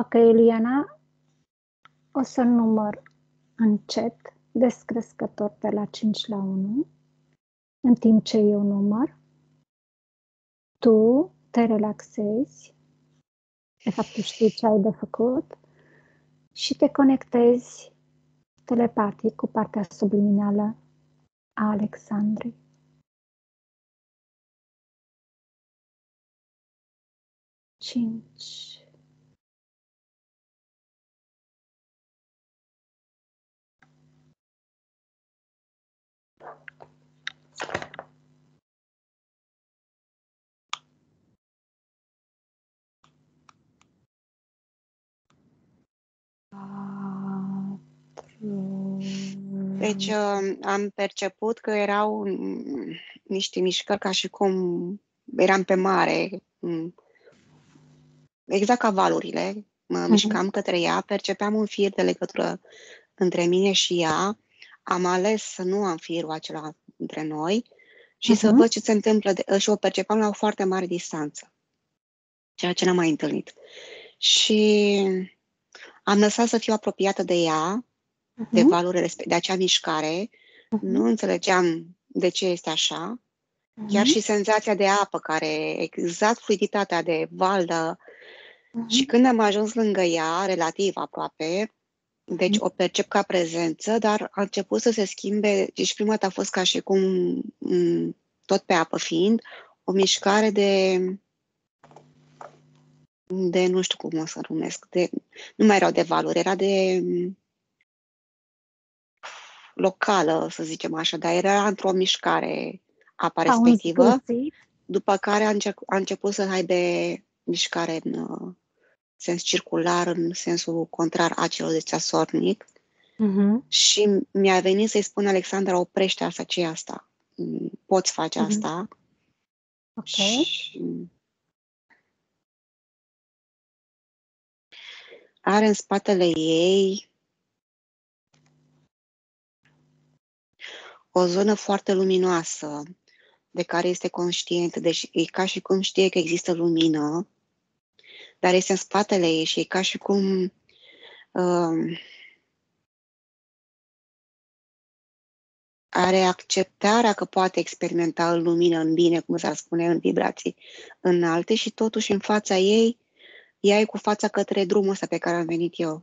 Ok, Eliana, o să număr încet, descrescător de la 5 la 1, în timp ce eu număr, tu te relaxezi, de fapt tu știi ce ai de făcut și te conectezi telepatic cu partea subliminală a Alexandrei. Cinci. Deci uh, am perceput că erau mm, niște mișcări ca și cum eram pe mare, mm, exact ca valurile. Mă uh-huh. mișcam către ea, percepeam un fir de legătură între mine și ea. Am ales să nu am firul acela între noi și uh-huh. să văd ce se întâmplă de, și o percepam la o foarte mare distanță, ceea ce n-am mai întâlnit. Și am lăsat să fiu apropiată de ea, uh-huh. de valurile, de acea mișcare. Uh-huh. Nu înțelegeam de ce este așa. Uh-huh. Chiar și senzația de apă, care exact fluiditatea de valdă. Uh-huh. Și când am ajuns lângă ea, relativ aproape, deci o percep ca prezență, dar a început să se schimbe. Deci prima dată a fost ca și cum, tot pe apă fiind, o mișcare de de nu știu cum o să numesc, de, nu mai erau de valori, era de locală, să zicem așa, dar era într-o mișcare apa respectivă, după care a, înce- a început să aibă mișcare în uh, sens circular, în sensul contrar a celor de ceasornic. Uh-huh. Și mi-a venit să-i spun Alexandra, oprește asta, ce asta? Poți face uh-huh. asta? Ok. Și are în spatele ei o zonă foarte luminoasă de care este conștient, deci e ca și cum știe că există lumină, dar este în spatele ei și e ca și cum uh, are acceptarea că poate experimenta în lumină, în bine, cum s-ar spune, în vibrații înalte și totuși în fața ei ea e cu fața către drumul ăsta pe care am venit eu.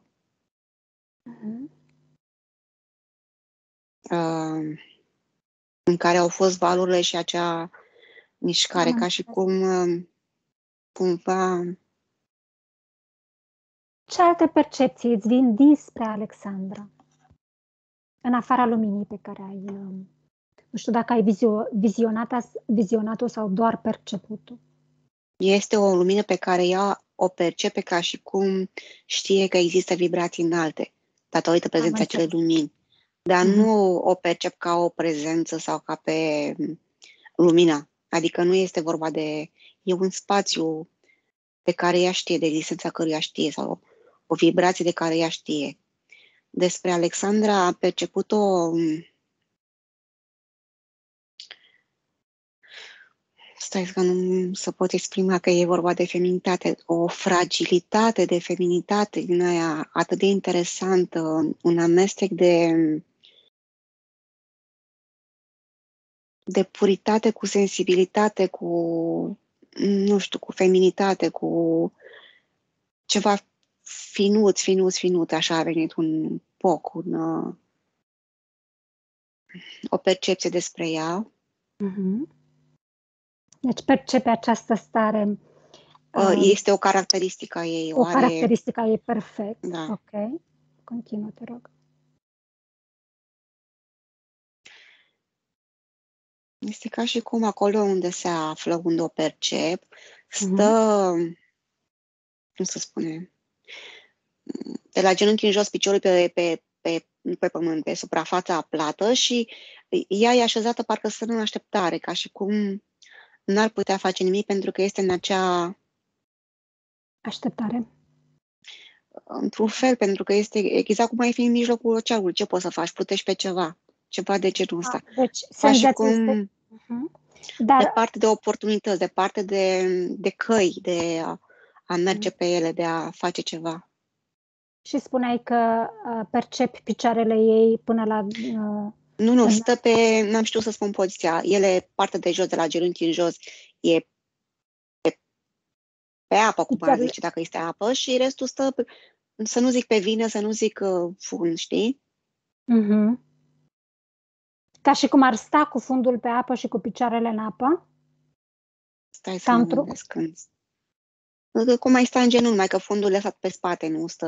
Uh-huh. Uh, în care au fost valurile și acea mișcare, uh-huh. ca și cum uh, cumva... Ce alte percepții îți vin dinspre Alexandra? În afara luminii pe care ai... Uh, nu știu dacă ai vizio- vizionat, vizionat-o sau doar perceput-o. Este o lumină pe care ea o percepe ca și cum știe că există vibrații înalte, datorită prezenței acelei lumini. Dar mm-hmm. nu o percep ca o prezență sau ca pe lumina. Adică nu este vorba de... E un spațiu pe care ea știe, de existența căruia știe, sau o vibrație de care ea știe. Despre Alexandra a perceput-o stai că nu să pot exprima că e vorba de feminitate, o fragilitate de feminitate din aia atât de interesantă, un amestec de de puritate cu sensibilitate, cu nu știu, cu feminitate, cu ceva finuț, finuț, finuț, așa a venit un poc, un, o percepție despre ea. Uh-huh. Deci percepe această stare. Uh, este o caracteristică a ei. O, o are... caracteristică a ei, perfect. Da. Ok. Continuă, te rog. Este ca și cum acolo unde se află, unde o percep, stă, uh-huh. cum să spune, de la genunchi în jos, piciorul pe, pe, pe, pe pământ, pe suprafața plată și ea e așezată parcă stă în așteptare, ca și cum n-ar putea face nimic pentru că este în acea așteptare. Într-un fel, pentru că este exact cum ai fi în mijlocul oceanului. Ce poți să faci? Plutești pe ceva. Ceva de genul ăsta. Ah, deci, și cum, este... uh-huh. Dar... de parte de oportunități, de parte de, de căi, de a merge pe ele, de a face ceva. Și spuneai că uh, percepi picioarele ei până la... Uh, nu, nu, stă pe, n-am știut să spun poziția, ele, partea de jos, de la genunchi în jos, e pe, pe apă, cum ar zice, dacă este apă, și restul stă, pe, să nu zic pe vină, să nu zic uh, fund, știi? Mm-hmm. Ca și cum ar sta cu fundul pe apă și cu picioarele în apă? Stai să mă gândesc când. Cum mai sta în genunchi, mai că fundul lăsat pe spate, nu stă...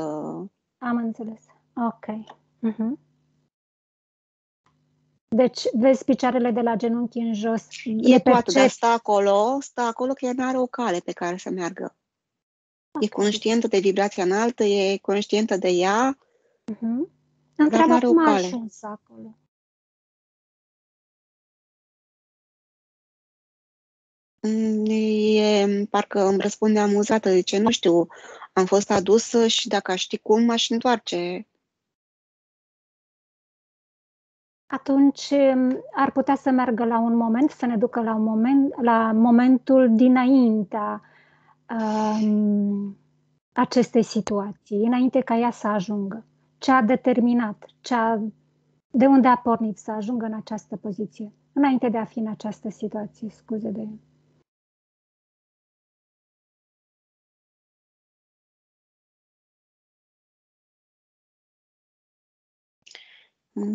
Am înțeles. Ok. Uh-huh. Deci vezi picioarele de la genunchi în jos. E toată, dar stă acolo, stă acolo că ea nu are o cale pe care să meargă. Okay. E conștientă de vibrația înaltă, e conștientă de ea, uh-huh. Întreabă cum a ajuns acolo. Mm, e, parcă îmi răspunde amuzată, zice, nu știu, am fost adusă și dacă aș ști cum, aș întoarce. Atunci mm, ar putea să meargă la un moment, să ne ducă la un moment, la momentul dinaintea um, acestei situații, înainte ca ea să ajungă. Ce a determinat, ce a, de unde a pornit să ajungă în această poziție, înainte de a fi în această situație, scuze de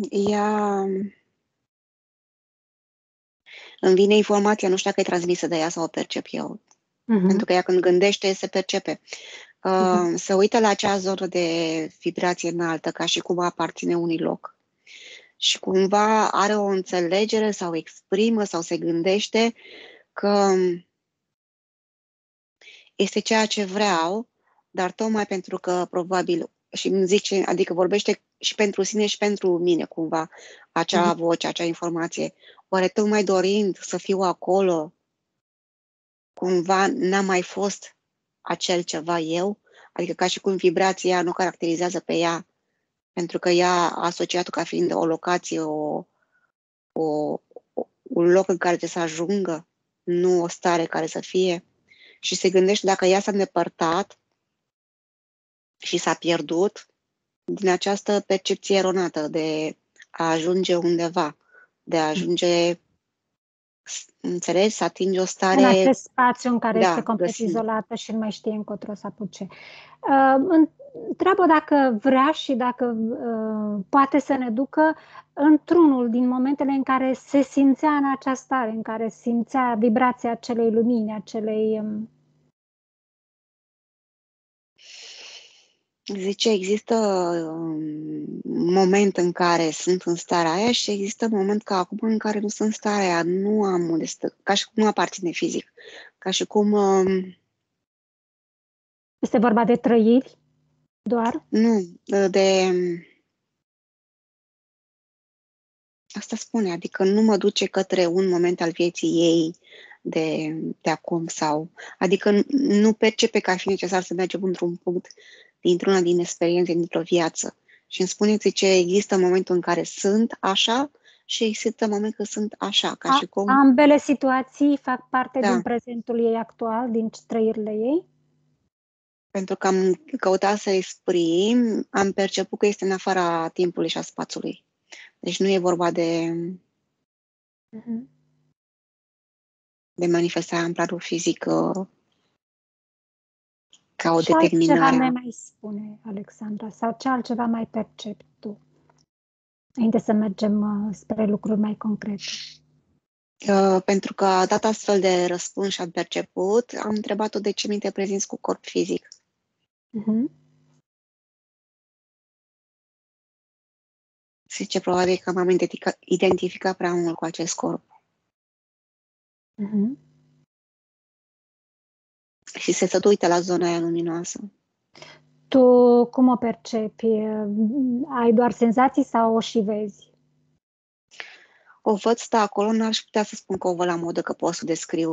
Ea îmi vine informația, nu știu dacă e transmisă de ea sau o percep eu. Uh-huh. Pentru că ea când gândește, se percepe. Uh, uh-huh. Se uită la acea zonă de vibrație înaltă, ca și cum aparține unui loc. Și cumva are o înțelegere sau exprimă sau se gândește că este ceea ce vreau, dar tocmai pentru că probabil și îmi zice, adică vorbește și pentru sine și pentru mine cumva acea mm-hmm. voce, acea informație. Oare tocmai dorind să fiu acolo, cumva n-am mai fost acel ceva eu? Adică ca și cum vibrația nu caracterizează pe ea, pentru că ea a asociat ca fiind o locație, o, o, un loc în care trebuie să ajungă, nu o stare care să fie. Și se gândește dacă ea s-a îndepărtat și s-a pierdut din această percepție eronată de a ajunge undeva, de a ajunge, înțelegi, să atingi o stare... În acest spațiu în care da, este complet găsind. izolată și nu mai știe încotro să apuce. Uh, întreabă dacă vrea și dacă uh, poate să ne ducă într-unul din momentele în care se simțea în această stare, în care simțea vibrația acelei lumini, acelei um, Zice, există un moment în care sunt în starea aia și există un moment ca acum în care nu sunt în starea aia, nu am unde stă, ca și cum nu aparține fizic, ca și cum... Um, este vorba de trăiri doar? Nu, de... Asta spune, adică nu mă duce către un moment al vieții ei de, de acum sau... Adică nu percepe ca fi necesar să mergem într-un punct dintr-una din experiențe dintr-o viață. Și îmi spuneți ce există momentul în care sunt așa și există moment că sunt așa, ca A, și cum... Ambele situații fac parte da. din prezentul ei actual, din trăirile ei? Pentru că am căutat să exprim, am perceput că este în afara timpului și a spațiului. Deci nu e vorba de, uh-huh. de manifestarea în planul fizic uh, ca o ce determinare. Ce altceva mai spune, Alexandra? Sau ce altceva mai percepi tu? Înainte să mergem uh, spre lucruri mai concrete. Uh, pentru că a dat astfel de răspuns și am perceput, am întrebat-o de ce minte prezinți cu corp fizic. Uh-huh. Zice, probabil că m-am identificat, identificat prea mult cu acest corp. Uh-huh și se tot uită la zona aia luminoasă. Tu cum o percepi? Ai doar senzații sau o și vezi? O văd, stă acolo, n-aș putea să spun că o văd la modă, că pot să descriu.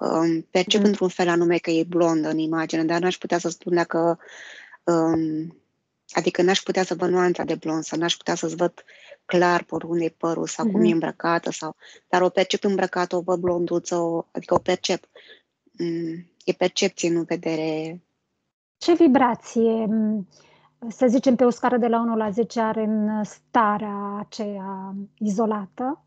Um, percep mm. într-un fel anume că e blondă în imagine, dar n-aș putea să spun dacă... Um, adică n-aș putea să văd nuanța de blond sau n-aș putea să-ți văd clar pe unde e părul sau mm-hmm. cum e îmbrăcată, sau, dar o percep îmbrăcată, o văd blonduță, o, adică o percep. Mm e percepție, nu vedere. Ce vibrație, să zicem, pe o scară de la 1 la 10 are în starea aceea izolată?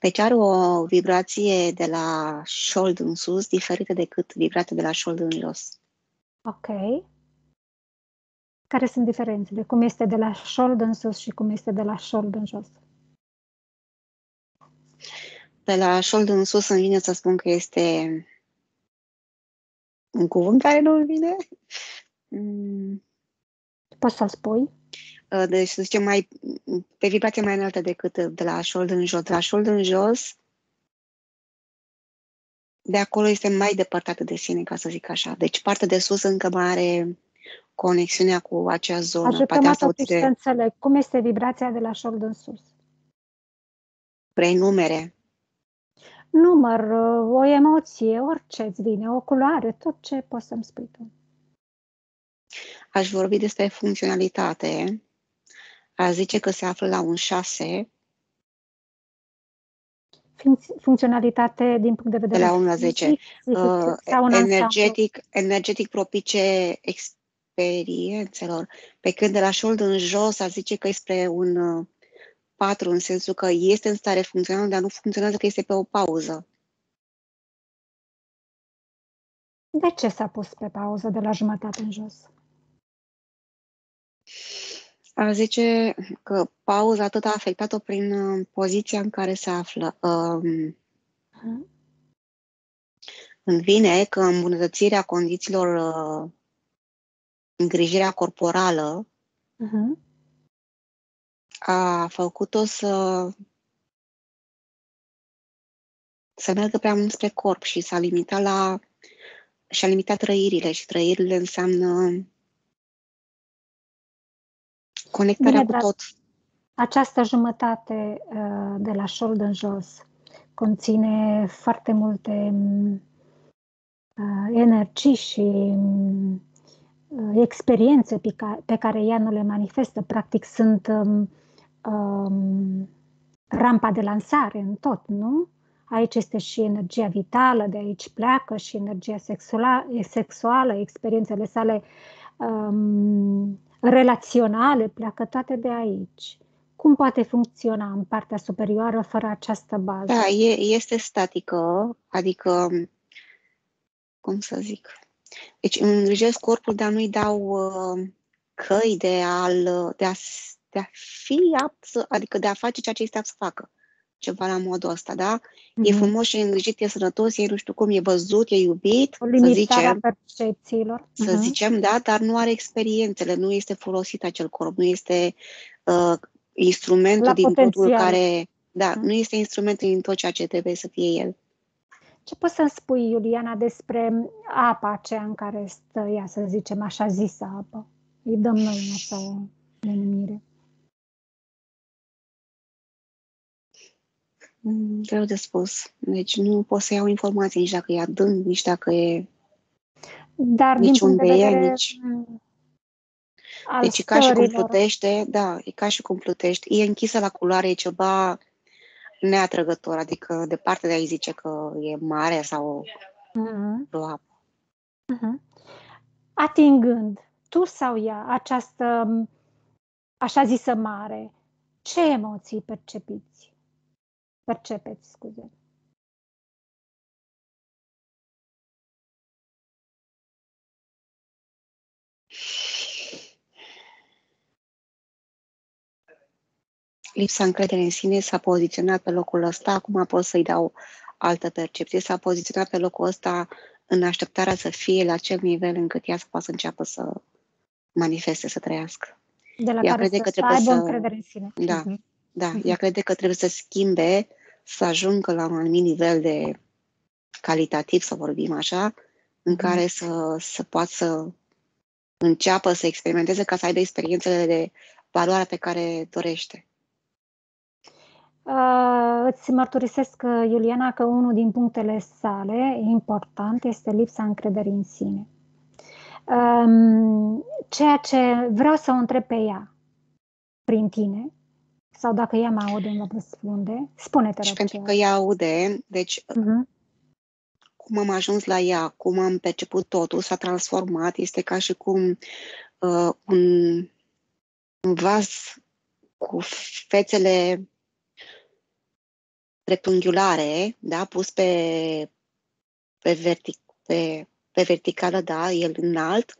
Deci are o vibrație de la șold în sus diferită decât vibrația de la șold în jos. Ok. Care sunt diferențele? Cum este de la șold în sus și cum este de la șold în jos? De la șold în sus îmi vine să spun că este un cuvânt care nu îmi vine. Mm. Poți să-l spui? Uh, deci să zicem mai, pe vibrație mai înaltă decât de la șold în jos. De la șold în jos, de acolo este mai depărtată de sine, ca să zic așa. Deci partea de sus încă mai are conexiunea cu acea zonă. Ajută-mă totuși să înțeleg. Cum este vibrația de la șold în sus? Vrei numere? Număr, o emoție, orice îți vine, o culoare, tot ce poți să-mi spui tu. Aș vorbi despre funcționalitate aș zice că se află la un 6. Funcționalitate din punct de vedere de la 1 la 10. Fizic, uh, energetic, energetic propice experiențelor. Pe când de la șold în jos aș zice că e spre un uh, 4, în sensul că este în stare funcțională, dar nu funcționează că este pe o pauză. De ce s-a pus pe pauză de la jumătate în jos? Ar zice că pauza tot a afectat-o prin uh, poziția în care se află. Um, îmi vine că îmbunătățirea condițiilor, uh, îngrijirea corporală, uh-huh. A făcut-o să să meargă prea mult spre corp și s-a limitat la și-a limitat trăirile și trăirile înseamnă Conectarea Bine, cu tot. Această jumătate uh, de la șold în jos conține foarte multe uh, energii și uh, experiențe pe care, pe care ea nu le manifestă. Practic sunt um, um, rampa de lansare în tot, nu? Aici este și energia vitală, de aici pleacă și energia sexuală, sexuală experiențele sale um, relaționale pleacă toate de aici. Cum poate funcționa în partea superioară fără această bază? Da, e, este statică, adică, cum să zic, deci îmi îngrijesc corpul, dar nu-i dau uh, căi de, a-l, de, a, de a fi apt, să, adică de a face ceea ce este apt să facă ceva la modul ăsta, da? Mm-hmm. E mhm. frumos și îngrijit, e sănătos, e nu știu cum, e văzut, e iubit, o să zicem. percepțiilor. Să mm-hmm. zicem, da, dar nu are experiențele, nu este folosit acel corp, nu este uh, instrumentul la din potențial. totul care... Da, mm-hmm. nu este instrumentul din tot ceea ce trebuie să fie el. Ce poți să-mi spui, Iuliana, despre apa aceea în care stă ea, să zicem, așa zisă apă? Îi dăm noi așa o denumire. Greu de spus. Deci nu pot să iau informații nici dacă e adânc, nici dacă e... Dar nici din unde e, nici... Deci e ca și cum plutește, da, e ca și cum plutește. E închisă la culoare, e ceva neatrăgător, adică departe de a zice că e mare sau mm-hmm. o apă. Mm-hmm. Atingând, tu sau ea, această așa zisă mare, ce emoții percepiți? Percepeți, scuze. Lipsa încredere în sine s-a poziționat pe locul ăsta, acum pot să-i dau altă percepție, s-a poziționat pe locul ăsta în așteptarea să fie la acel nivel încât ea să poată să înceapă să manifeste, să trăiască. De la ea care crede să, că trebuie aibă să... încredere în sine. Da, uh-huh. Da. Uh-huh. Ea crede că trebuie să schimbe să ajungă la un anumit nivel de calitativ, să vorbim așa, în mhm. care să, să poată să înceapă să experimenteze ca să aibă experiențele de valoare pe care dorește. Uh, îți mărturisesc, Iuliana, că unul din punctele sale important este lipsa încrederii în sine. Um, ceea ce vreau să o întreb pe ea, prin tine, Sau dacă ea mă aude, îmi răspunde. Spune-te, Și pentru că ea aude, deci uh-huh. cum am ajuns la ea, cum am perceput totul, s-a transformat, este ca și cum uh, un, un vas cu fețele dreptunghiulare, da, pus pe, pe, vertic, pe, pe verticală, da, el înalt,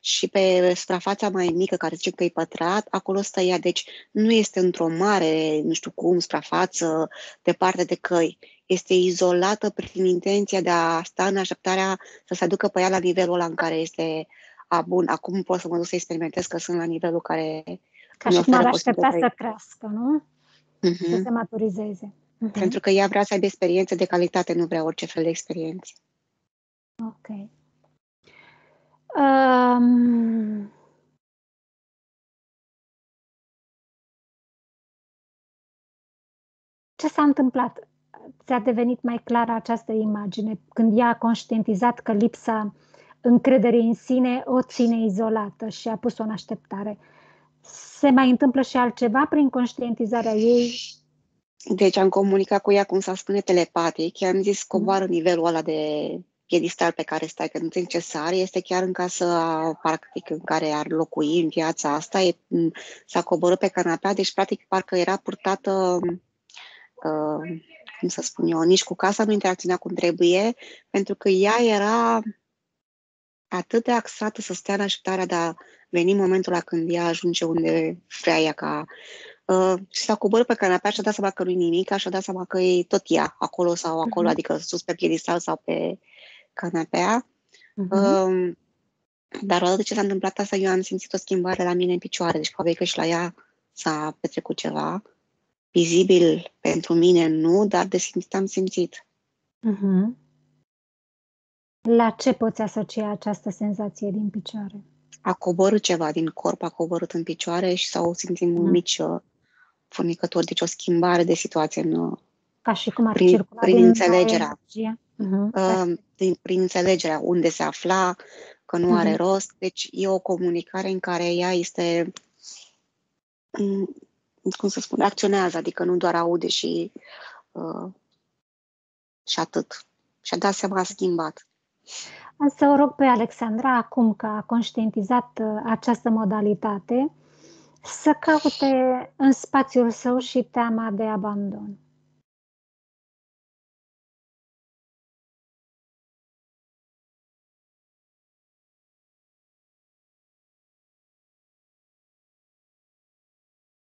și pe suprafața mai mică, care zice că e pătrat, acolo stă ea. Deci nu este într-o mare, nu știu cum, suprafață, departe de căi. Este izolată prin intenția de a sta în așteptarea să se aducă pe ea la nivelul ăla în care este a bun. Acum pot să mă duc să experimentez că sunt la nivelul care Ca și cum ar aștepta să crească, nu? Uh-huh. Să se maturizeze. Uh-huh. Pentru că ea vrea să aibă experiențe de calitate, nu vrea orice fel de experiențe. Ok. Um, ce s-a întâmplat? Ți-a devenit mai clară această imagine când ea a conștientizat că lipsa încrederii în sine o ține izolată și a pus-o în așteptare. Se mai întâmplă și altceva prin conștientizarea ei? Deci am comunicat cu ea, cum s-a spune, telepatic. I-am zis coboară mm. nivelul ăla de piedistal pe care stai, că nu înțeleg ce sare, este chiar în casa, practic, în care ar locui în viața asta, e, s-a coborât pe canapea, deci, practic, parcă era purtată, uh, cum să spun eu, nici cu casa nu interacționa cum trebuie, pentru că ea era atât de axată să stea în așteptarea de a veni momentul la când ea ajunge unde vrea ea ca Uh, și s-a coborât pe canapea și a dat seama că nu-i nimic, și a dat seama că e tot ea acolo sau acolo, uh-huh. adică sus pe piedistal sau pe canapea. Uh-huh. Dar odată ce s-a întâmplat asta, eu am simțit o schimbare la mine în picioare, deci probabil că și la ea s-a petrecut ceva. Vizibil pentru mine nu, dar de simțit am simțit. Uh-huh. La ce poți asocia această senzație din picioare? A coborât ceva din corp, a coborât în picioare și s-au simțit uh-huh. mici uh, furnicători, deci o schimbare de situație în, uh, Ca și cum ar prin, prin înțelegerea. Uh-huh. Uh, prin, prin înțelegerea unde se afla, că nu are uh-huh. rost. Deci e o comunicare în care ea este, mm, cum să spun, acționează, adică nu doar aude și, uh, și atât. Și-a dat seama, a schimbat. Să o rog pe Alexandra, acum că a conștientizat uh, această modalitate, să caute în spațiul său și teama de abandon.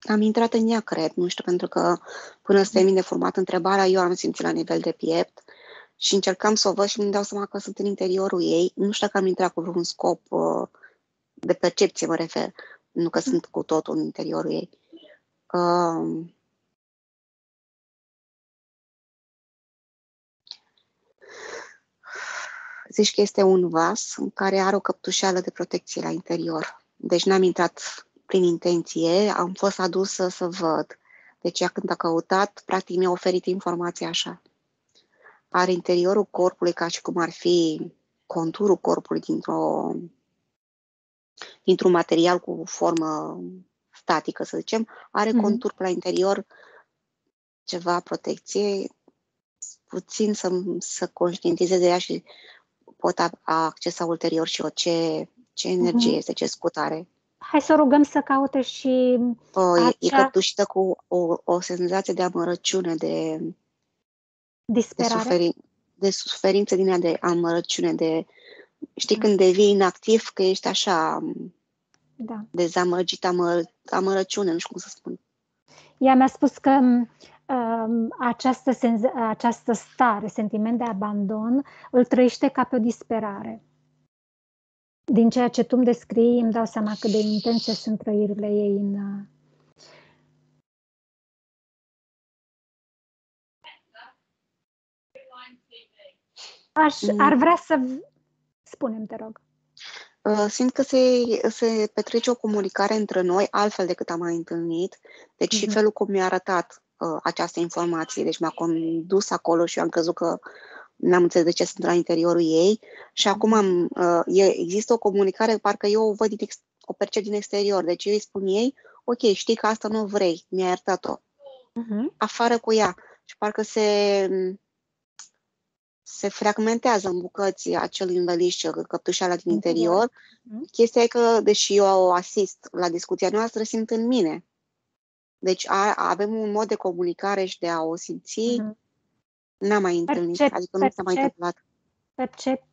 Am intrat în ea, cred, nu știu, pentru că până să termin de format întrebarea, eu am simțit la nivel de piept și încercam să o văd și îmi dau seama că sunt în interiorul ei. Nu știu dacă am intrat cu vreun scop uh, de percepție, mă refer, nu că sunt cu totul în interiorul ei. Uh, zici că este un vas în care are o căptușeală de protecție la interior. Deci n-am intrat prin intenție, am fost adusă să văd. Deci ea când a căutat, practic mi-a oferit informația așa. Are interiorul corpului ca și cum ar fi conturul corpului dintr-o, dintr-un material cu formă statică, să zicem, are mm-hmm. contur la interior ceva protecție, puțin să, să conștientizeze ea și pot accesa ulterior și o ce, ce energie mm-hmm. este, ce scutare hai să rugăm să caute și o, acea... E căptușită cu o, o senzație de amărăciune, de disperare, de, suferi, de suferință din ea, de amărăciune, de știi da. când devii inactiv că ești așa da. dezamăgit, amă, amărăciune, nu știu cum să spun. Ea mi-a spus că um, această, senz- această stare, sentiment de abandon, îl trăiește ca pe o disperare din ceea ce tu îmi descrii, îmi dau seama cât de intense sunt trăirile ei în... Uh, Aș, mm. ar vrea să... Spunem, te rog. Uh, simt că se, se petrece o comunicare între noi altfel decât am mai întâlnit. Deci mm-hmm. și mhm. felul cum mi-a arătat uh, această informație, deci m-a condus acolo și eu am crezut că n-am înțeles de ce sunt la interiorul ei și acum am, uh, e, există o comunicare, parcă eu o văd din ex, o percep din exterior. Deci eu îi spun ei ok, știi că asta nu vrei, mi-ai iertat-o. Uh-huh. Afară cu ea. Și parcă se, se fragmentează în bucăți acel înveliș, căptușala din interior. Uh-huh. Chestia e că, deși eu o asist la discuția noastră, simt în mine. Deci a, avem un mod de comunicare și de a o simți. Uh-huh. N-am mai întâlnit, percep, adică nu s-a mai întâmplat. Percep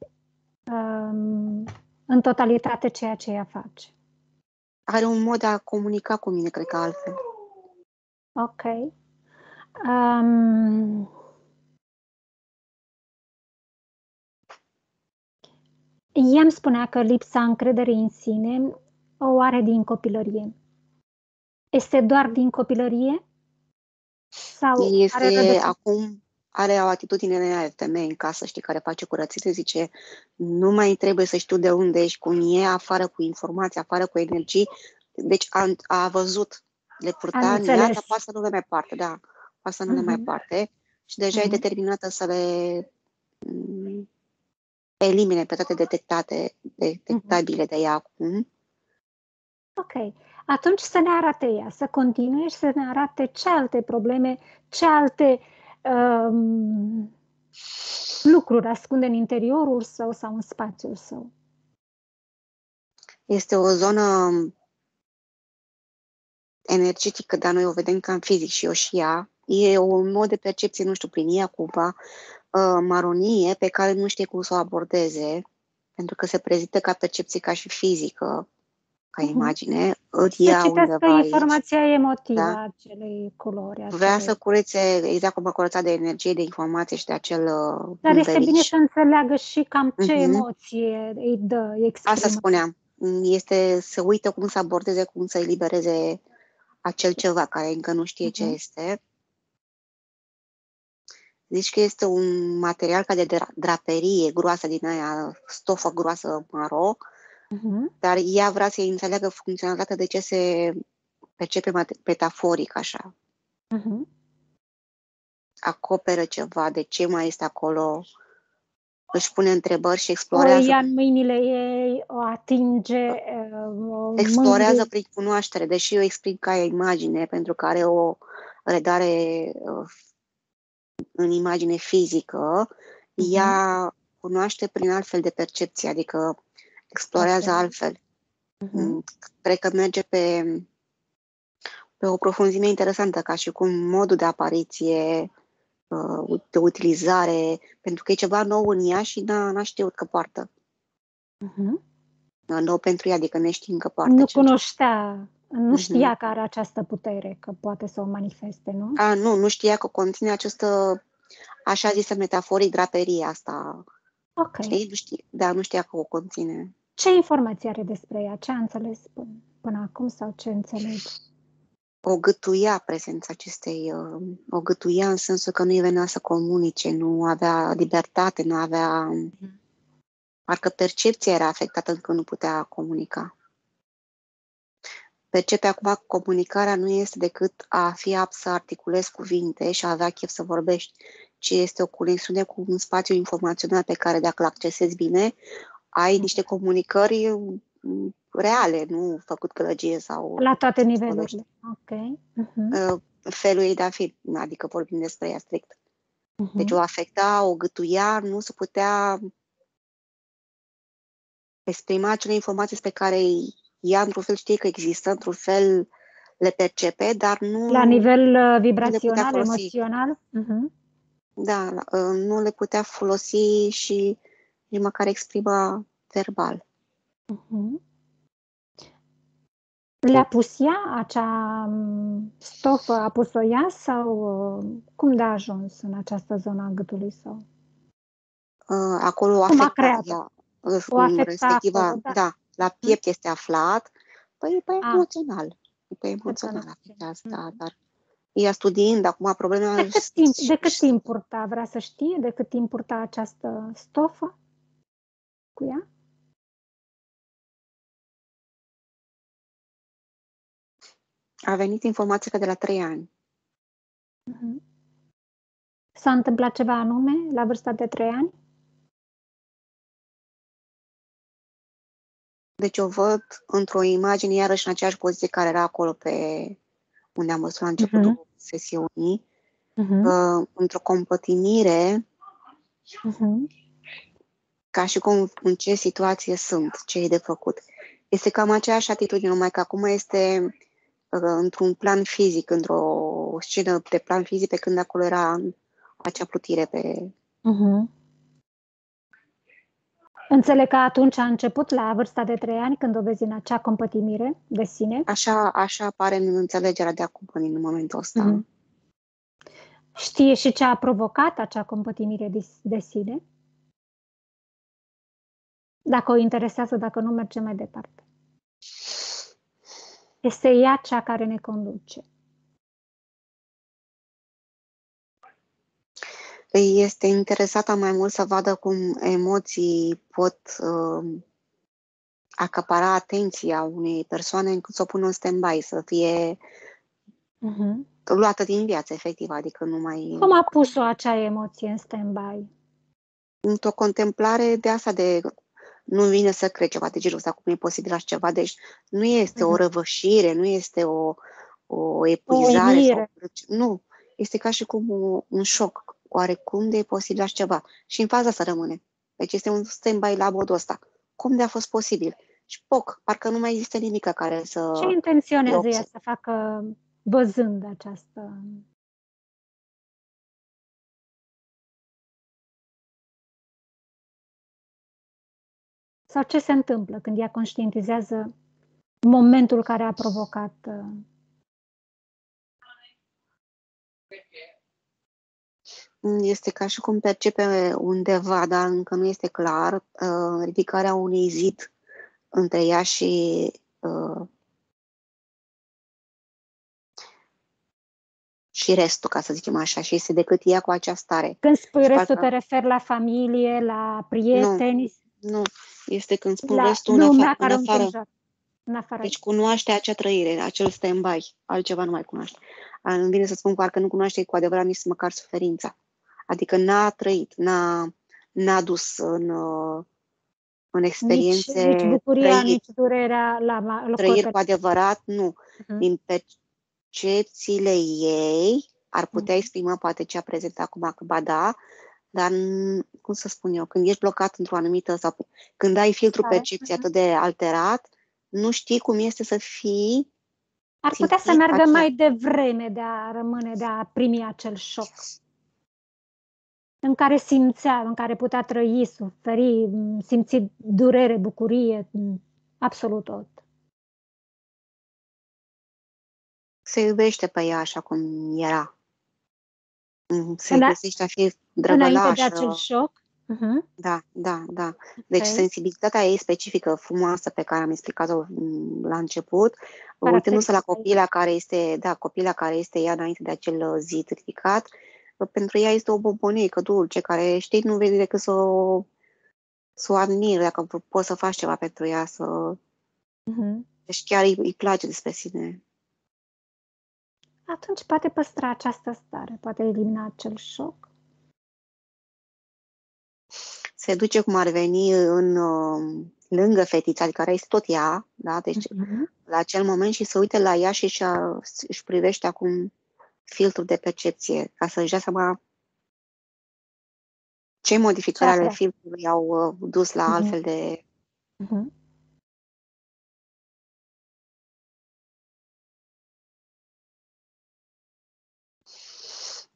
um, în totalitate ceea ce ea face. Are un mod de a comunica cu mine, cred că altfel. Ok. Um, ea îmi spunea că lipsa încrederii în sine o are din copilărie. Este doar din copilărie? Sau este are acum are o atitudine de femeie în casă, știi, care face curățite, zice, nu mai trebuie să știu de unde ești, cum e, afară cu informații, afară cu energii. Deci a, a văzut, le purta în ea, dar poate să nu le mai parte, da, poate să nu uh-huh. le mai mhm. parte și deja uh-huh. e mhm. determinată să le mm, elimine pe toate detectate, detectabile uh-huh. de ea acum. Ok. Atunci să ne arate ea, să continue și să ne arate ce alte probleme, ce alte um, lucruri ascunde în interiorul său sau în spațiul său. Este o zonă energetică, dar noi o vedem ca în fizic și eu și ea. E un mod de percepție, nu știu, prin ea cumva, uh, maronie, pe care nu știe cum să o abordeze, pentru că se prezintă ca percepție ca și fizică, ca uh-huh. imagine, îl ia să undeva informația aici. emotivă da? a acelei culori. Acelei... Vrea să curețe, exact cum a curățat de energie, de informație și de acel uh, Dar este bine să înțeleagă și cam ce uh-huh. emoție îi dă, îi exprimă. Asta spuneam. Este să uită cum să abordeze, cum să elibereze acel ceva care încă nu știe uh-huh. ce este. Zici că este un material ca de draperie groasă din aia, stofă groasă maro, uh-huh. dar ea vrea să înțeleagă funcționalitatea de ce se percepe metaforic așa. Uh-huh. Acoperă ceva, de ce mai este acolo, își pune întrebări și explorează. O ia în mâinile ei, o atinge. O explorează mângâie. prin cunoaștere, deși eu explic ca imagine, pentru că are o redare uh, în imagine fizică, uh-huh. ea cunoaște prin altfel de percepție, adică explorează okay. altfel. Uh-huh. Cred că merge pe, pe o profunzime interesantă, ca și cum modul de apariție, uh, de utilizare, pentru că e ceva nou în ea și n-a, n-a știut că poartă. Uh-huh. Nou pentru ea, adică ne știm că poartă. Nu cunoștea, nu uh-huh. știa că are această putere, că poate să o manifeste, nu? A, nu, nu știa că conține această, așa zisă metaforic, draperie asta. Ok. Știi? Nu știa, da, nu știa că o conține. Ce informații are despre ea? Ce a înțeles până, până acum sau ce înțelegi? O gătuia prezența acestei, uh, o gătuia în sensul că nu i venea să comunice, nu avea libertate, nu avea... Mm. Parcă percepția era afectată încă nu putea comunica. Percepe acum că comunicarea nu este decât a fi aptă să articulezi cuvinte și a avea chef să vorbești, ci este o conexiune cu un spațiu informațional pe care dacă îl accesezi bine, ai mm. niște comunicări mm, reale, nu făcut călăgie sau... La toate nivelurile. Ok. Uh-huh. Felul ei de a fi, adică vorbim despre ea strict. Uh-huh. Deci o afecta, o gătuia, nu se putea exprima acele informații pe care ea, într-un fel, știe că există, într-un fel le percepe, dar nu... La nivel uh, vibrațional, emoțional? Uh-huh. Da, uh, nu le putea folosi și nici măcar exprima verbal. Uh-huh. Le-a pus ea acea mm, stofă, a pus-o ea sau uh, cum de a ajuns în această zonă a gâtului său? Uh, acolo cum a creat ea, uh, o respectiva, acolo, da. da, la piept hmm? este aflat, păi pe ah. emoțional, pe emoțional afectează, da, dar ea studiind acum problema... De cât timp, de cât timp purta? Vrea să știe de cât timp purta această stofă cu ea? A venit informația că de la trei ani. Uh-huh. S-a întâmplat ceva anume la vârsta de trei ani? Deci o văd într-o imagine, iarăși în aceeași poziție care era acolo pe unde am văzut la începutul uh-huh. sesiunii, uh-huh. Uh, într-o compătimire, uh-huh. Ca și cum în ce situație sunt, ce e de făcut. Este cam aceeași atitudine, numai că acum este uh, într-un plan fizic, într-o scenă de plan fizic, pe când acolo era acea plutire pe... Uh-huh. Înțeleg că atunci a început la vârsta de trei ani, când o vezi în acea compătimire de sine? Așa, așa apare în înțelegerea de acum în momentul ăsta. Mm-hmm. Știe și ce a provocat acea compătimire de, de sine? Dacă o interesează, dacă nu merge mai departe. Este ea cea care ne conduce. este interesată mai mult să vadă cum emoții pot uh, acapara atenția unei persoane încât să o pună în stand-by, să fie uh-huh. luată din viață, efectiv, adică nu mai... Cum a pus-o acea emoție în stand-by? Într-o contemplare de asta de nu vine să cred ceva de genul ăsta, cum e posibil așa ceva. Deci nu este uh-huh. o mhm. răvășire, nu este o, o epuizare. O sau, nu, este ca și cum un șoc oarecum de e posibil așa ceva. Și în faza să rămâne. Deci este un stand-by la modul ăsta. Cum de a fost posibil? Și poc, parcă nu mai există nimic care să... Ce intenționează ea să facă văzând această... Sau ce se întâmplă când ea conștientizează momentul care a provocat uh, este ca și cum percepe undeva, dar încă nu este clar, uh, ridicarea unui zid între ea și uh, și restul, ca să zicem așa, și este decât ea cu acea stare. Când spui și restul, parcă... te referi la familie, la prieteni? Nu, nu. Este când spun la restul în, afa- în afară. În afară. Deci cunoaște acea trăire, acel stand-by, altceva nu mai cunoaște. Îmi vine să spun parcă nu cunoaște cu adevărat nici măcar suferința. Adică n-a trăit, n-a, n-a dus în, în experiențe. Nici, nici bucuria, trăiri, nici durerea la, la Trăiri cu adevărat, nu. Uh-huh. Din percepțiile ei ar putea uh-huh. exprima poate ce a prezentat acum, că ba da, dar cum să spun eu, când ești blocat într-o anumită sau când ai filtru da. percepție uh-huh. atât de alterat, nu știi cum este să fii ar putea să meargă acel... mai devreme de a rămâne, de a primi acel șoc în care simțea, în care putea trăi, suferi, simți durere, bucurie, absolut tot. Se iubește pe ea așa cum era. Mm, se În găsește a fi drăgălașă. Înainte de acel șoc? Uh-huh. Da, da, da. Deci okay. sensibilitatea ei specifică, frumoasă, pe care am explicat-o mm, la început, uitându-se la copila care este, da, copila care este ea înainte de acel zid ridicat, pentru ea este o bombonică dulce, care știi, nu vede decât să o, să o admiri, dacă poți să faci ceva pentru ea, să... Uh-huh. Deci chiar îi, îi place despre sine. Atunci poate păstra această stare, poate elimina acel șoc. Se duce cum ar veni în uh, lângă fetița, adică care este tot ea, da? Deci uh-huh. la acel moment și se uită la ea și își, își privește acum filtru de percepție, ca să-și dea seama ce modificări ale filtrului au uh, dus la uh-huh. altfel de... Uh-huh.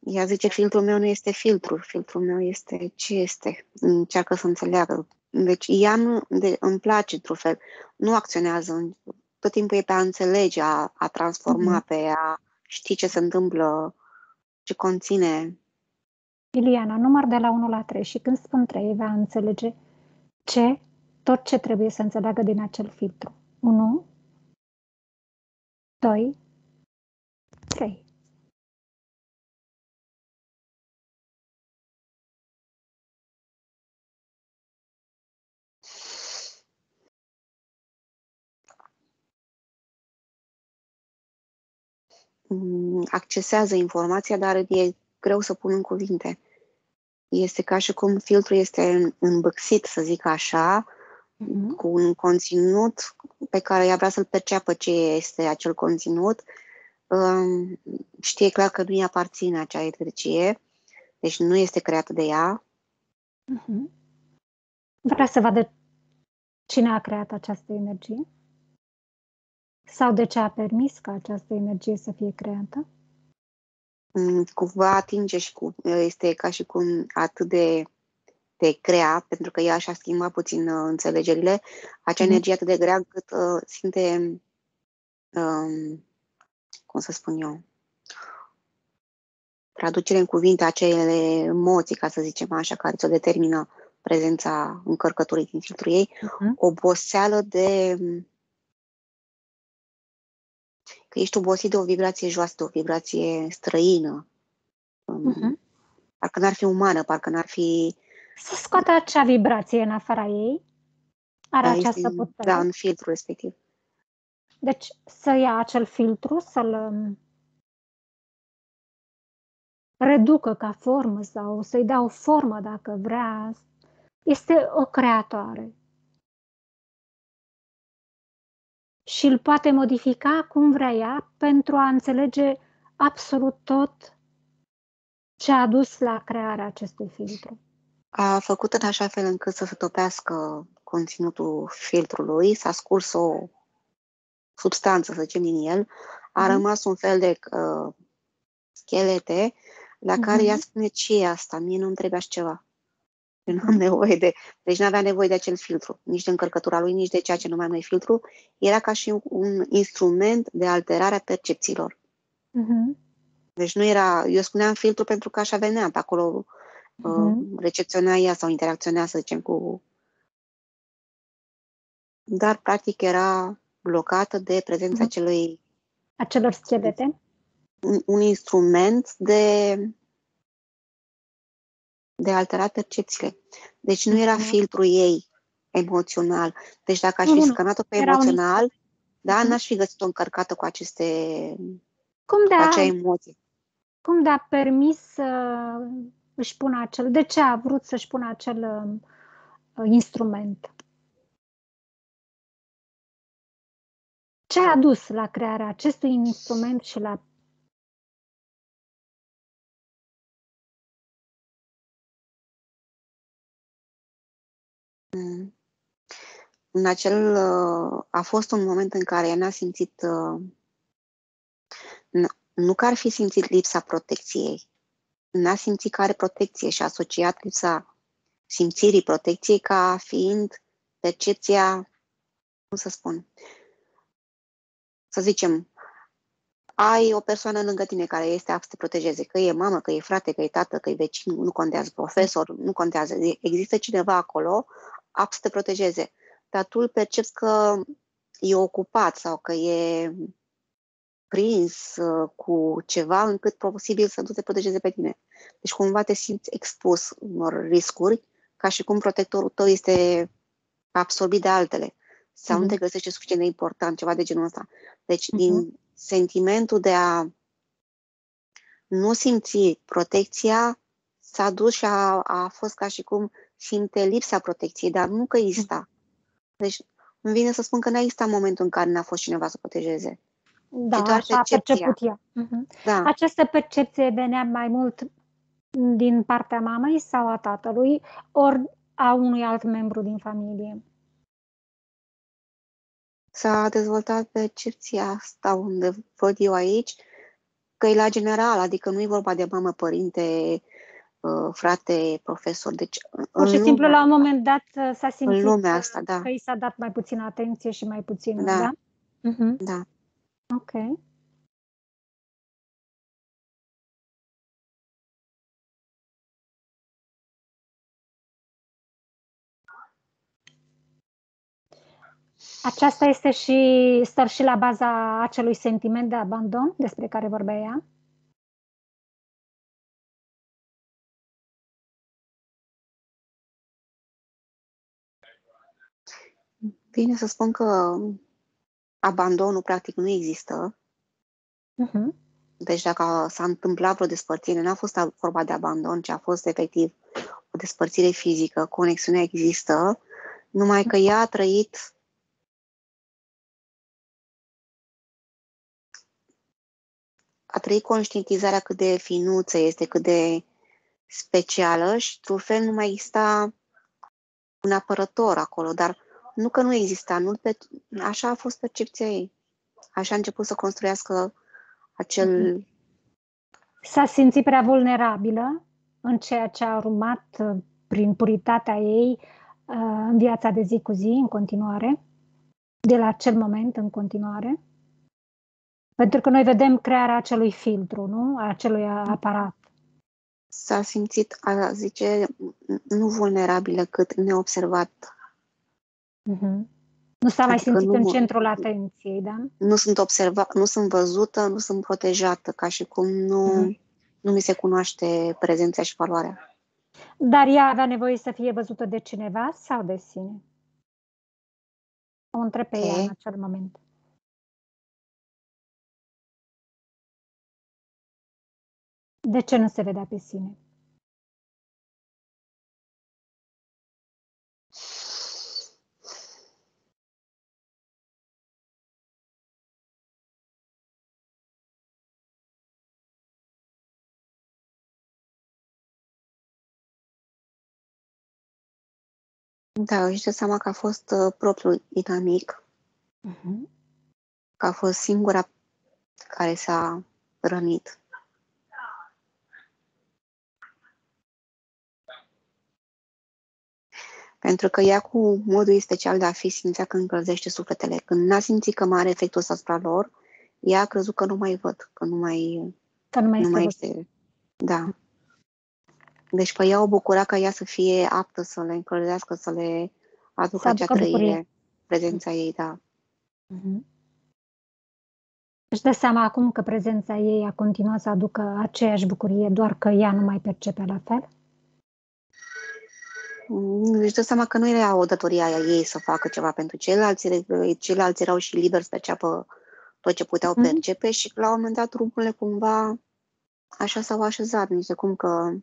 Ea zice, filtrul meu nu este filtru, filtrul meu este ce este. Încearcă să înțeleagă. Deci ea nu, de, îmi place într-un fel, nu acționează, tot timpul e pe a înțelege, a, a transforma, uh-huh. pe a știi ce se întâmplă, ce conține. Iliana, număr de la 1 la 3 și când spun 3 va înțelege ce, tot ce trebuie să înțeleagă din acel filtru. 1, 2, accesează informația, dar e greu să pun în cuvinte. Este ca și cum filtrul este îmbăxit, să zic așa, uh-huh. cu un conținut pe care ea vrea să-l perceapă ce este acel conținut, um, știe clar că nu-i aparține acea energie, deci nu este creată de ea. Uh-huh. Vrea să vadă cine a creat această energie? Sau de ce a permis ca această energie să fie creată? Mm, cumva atinge și cu, este ca și cum atât de, de grea, pentru că ea și-a schimbat puțin uh, înțelegerile, acea mm-hmm. energie atât de grea cât uh, simte, um, cum să spun eu, traducere în cuvinte acele emoții, ca să zicem așa, care ți-o determină prezența încărcăturii din filtrul ei, uh-huh. oboseală de că ești obosit de o vibrație joasă, de o vibrație străină. Uh-huh. Parcă n-ar fi umană, parcă n-ar fi... Să scoată acea vibrație în afara ei. Are da, această este, putere. Da, în filtrul respectiv. Deci să ia acel filtru, să-l um, reducă ca formă sau să-i dea o formă dacă vrea. Este o creatoare. Și îl poate modifica cum vrea ea pentru a înțelege absolut tot ce a dus la crearea acestui filtru. A făcut în așa fel încât să se topească conținutul filtrului, s-a scurs o substanță, să zicem, din el, a mm-hmm. rămas un fel de uh, schelete la care mm-hmm. ea spune ce e asta, mie nu-mi trebuie așa ceva. Eu nu am nevoie de... Deci nu avea nevoie de acel filtru, nici de încărcătura lui, nici de ceea ce numai noi filtru. Era ca și un instrument de alterare a percepțiilor. Uh-huh. Deci nu era... Eu spuneam filtru pentru că așa venea pe acolo, uh-huh. uh, recepționa ea sau interacționa, să zicem, cu... Dar, practic, era blocată de prezența uh-huh. celui... Acelor schelete? Un, un instrument de de a altera percepțiile. Deci nu era filtrul ei emoțional. Deci dacă aș fi scanat-o pe emoțional, un... da, n-aș fi găsit-o încărcată cu aceste cum de a, acea emoție. Cum de a permis să își pună acel... De ce a vrut să-și pună acel uh, instrument? Ce a dus la crearea acestui instrument și la Mm. În acel, uh, a fost un moment în care ea n-a simțit, uh, nu că ar fi simțit lipsa protecției, n-a simțit că are protecție și a asociat lipsa simțirii protecției ca fiind percepția, cum să spun, să zicem, ai o persoană lângă tine care este aptă să te protejeze, că e mamă, că e frate, că e tată, că e vecin, nu contează, profesor, nu contează. Există cineva acolo aptă să te protejeze. Dar tu îl percepi că e ocupat sau că e prins uh, cu ceva încât posibil să nu te protejeze pe tine. Deci cumva te simți expus unor riscuri, ca și cum protectorul tău este absorbit de altele sau mm-hmm. nu te găsește suficient de important, ceva de genul ăsta. Deci mm-hmm. din sentimentul de a nu simți protecția s-a dus și a, a fost ca și cum simte lipsa protecției, dar nu că exista. Deci îmi vine să spun că n-a existat momentul în care n-a fost cineva să protejeze. Da, doar așa a perceput ea. Uh-huh. Da. Această percepție venea mai mult din partea mamei sau a tatălui, ori a unui alt membru din familie? S-a dezvoltat percepția asta unde văd eu aici, că e la general, adică nu e vorba de mamă, părinte, Uh, frate profesor. Deci, Pur și simplu, la un moment dat uh, s-a simțit în lumea asta, da. că i s-a dat mai puțin atenție și mai puțin, da? Da. Uh-huh. da. Ok. Aceasta este și, stă și la baza acelui sentiment de abandon despre care vorbea ea? Bine să spun că abandonul practic nu există. Uh-huh. Deci dacă s-a întâmplat vreo despărțire, n-a fost vorba de abandon, ci a fost efectiv o despărțire fizică, conexiunea există, Numai că ea a trăit a trăit conștientizarea cât de finuță este, cât de specială și, într-un fel, nu mai exista un apărător acolo, dar nu că nu exista, nu pe, așa a fost percepția ei. Așa a început să construiască acel... Mhm. S-a simțit prea vulnerabilă în ceea ce a urmat uh, prin puritatea ei uh, în viața de zi cu zi, în continuare, de la acel moment în continuare. Pentru că noi vedem crearea acelui filtru, nu? A acelui aparat. S-a simțit, a zice, nu vulnerabilă, cât neobservat. Mm-hmm. Nu s-a adică mai simțit nu, în centrul atenției, da? Nu sunt observa, nu sunt văzută, nu sunt protejată, ca și cum nu, mm-hmm. nu mi se cunoaște prezența și valoarea. Dar ea avea nevoie să fie văzută de cineva sau de sine? O întreb pe ea în acel moment. De ce nu se vedea pe sine? Da, își dă seama că a fost uh, propriul inamic, uh-huh. că a fost singura care s-a rănit. Pentru că ea cu modul special de a fi simțea că încălzește sufletele. Când n-a simțit că mai are efectul ăsta asupra lor, ea a crezut că nu mai văd, că nu mai, că nu mai, nu mai este. Da. Deci pe ea o bucura ca ea să fie aptă să le încălzească, să le aducă acea trăire, prezența ei, da. Mm-hmm. Își dă seama acum că prezența ei a continuat să aducă aceeași bucurie, doar că ea nu mai percepe la fel? își dă seama că nu era o datorie a ei să facă ceva pentru ceilalți, ceilalți erau și liberi să perceapă tot ce puteau mm. percepe și la un moment dat drumurile cumva așa s-au așezat, nici cum că...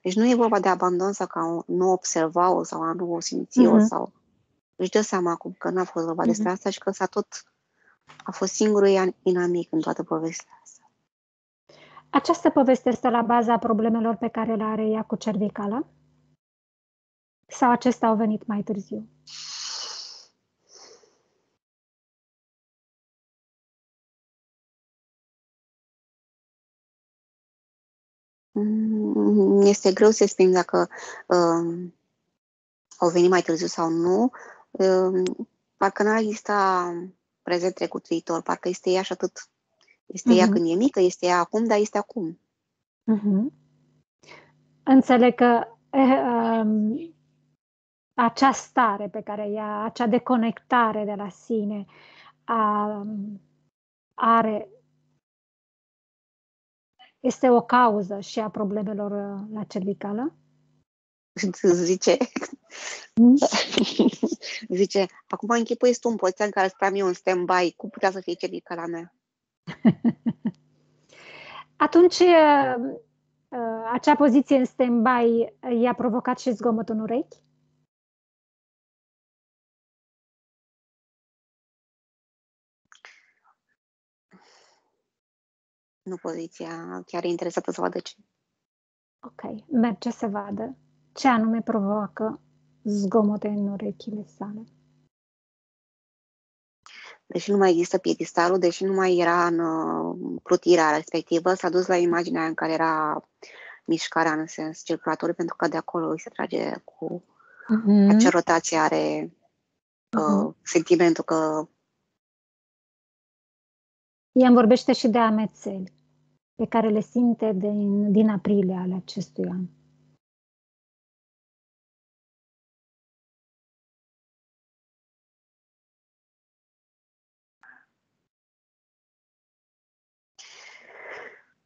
Deci nu e vorba de abandon sau că nu observa-o sau a nu o simți-o mm-hmm. sau... Își dă seama acum că n-a fost vorba mm-hmm. despre asta și că s-a tot... A fost singurul inamic în toată povestea asta. Această poveste este la baza problemelor pe care le are ea cu cervicala? Sau acestea au venit mai târziu? Este greu să spun dacă uh, au venit mai târziu sau nu. Uh, parcă nu exista prezent, trecut, viitor. Parcă este ea și atât. Este uh-huh. ea mhm. când e mică, este ea acum, dar este acum. Uh-huh. Înțeleg că uh, um, acea stare pe care ea, acea deconectare de la sine a, are, este o cauză și a problemelor uh, la cervicală? Zice, mm? zice, acum închipuiesc tu în poziția în care stăm eu în stand-by, cum putea să fie cervicala mea? Atunci, uh, uh, acea poziție în stand-by i-a provocat și zgomot în urechi? Nu poziția. Chiar e interesată să vadă ce. Ok, merge să vadă ce anume provoacă zgomote în urechile sale. Deși nu mai există piedistalul, deși nu mai era în uh, plutirea respectivă, s-a dus la imaginea în care era mișcarea în sens circulatoriu, pentru că de acolo îi se trage cu uh-huh. acea rotație are uh, uh-huh. sentimentul că ea îmi vorbește și de amețeli pe care le simte din, din aprilie ale acestui an.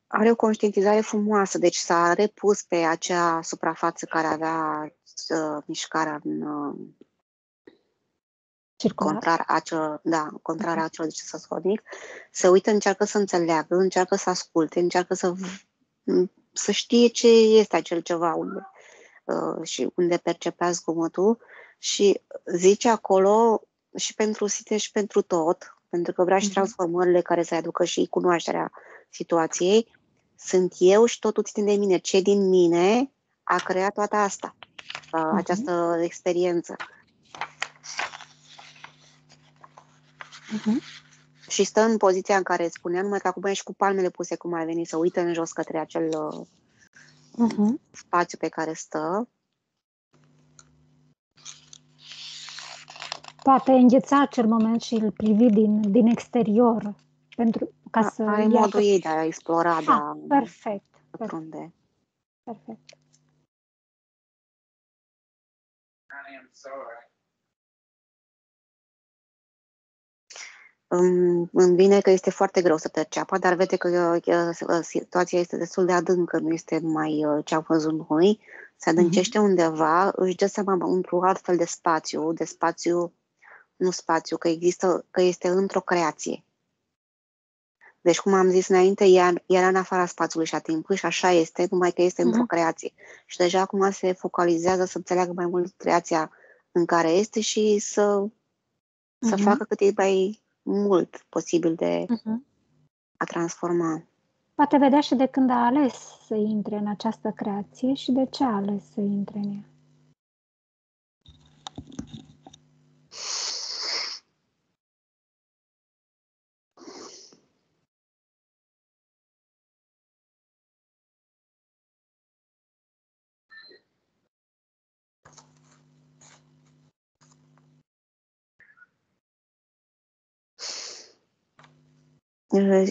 Are o conștientizare frumoasă, deci s-a repus pe acea suprafață care avea uh, mișcarea în uh, Circular. contrar acel, da, contrar uh-huh. acelor deces sonic, se uită, încearcă să înțeleagă, încearcă să asculte, încearcă să, să știe ce este acel ceva unde, uh, și unde percepea zgomotul Și zice acolo și pentru sine și pentru tot, pentru că vrea și mhm. transformările care să aducă și cunoașterea situației, sunt eu și totul ține de mine. Ce din mine a creat toată asta, uh-huh. această experiență. Uh-huh. Și stă în poziția în care spunea, numai că acum e și cu palmele puse cum ar veni, să uită în jos către acel uh-huh. spațiu pe care stă. Poate îngheța acel moment și îl privi din, din exterior pentru ca a, să... Are modul ei de a explora, de a... Perfect. Pătrunde. Perfect. Îmi vine că este foarte greu să perceapă, dar vede că situația este destul de adâncă, nu este numai uh, ce am văzut noi, se adâncește uh-huh. undeva, își dă seama într-un alt fel de spațiu, de spațiu, nu spațiu, că există, că este într-o creație. Deci, cum am zis înainte, era în afara spațiului și a timpului și așa este, numai că este uh-huh. într-o creație. Și deja acum se focalizează să înțeleagă mai mult creația în care este și să, uh-huh. să facă cât e mai mult posibil de uh-huh. a transforma. Poate vedea și de când a ales să intre în această creație și de ce a ales să intre în ea.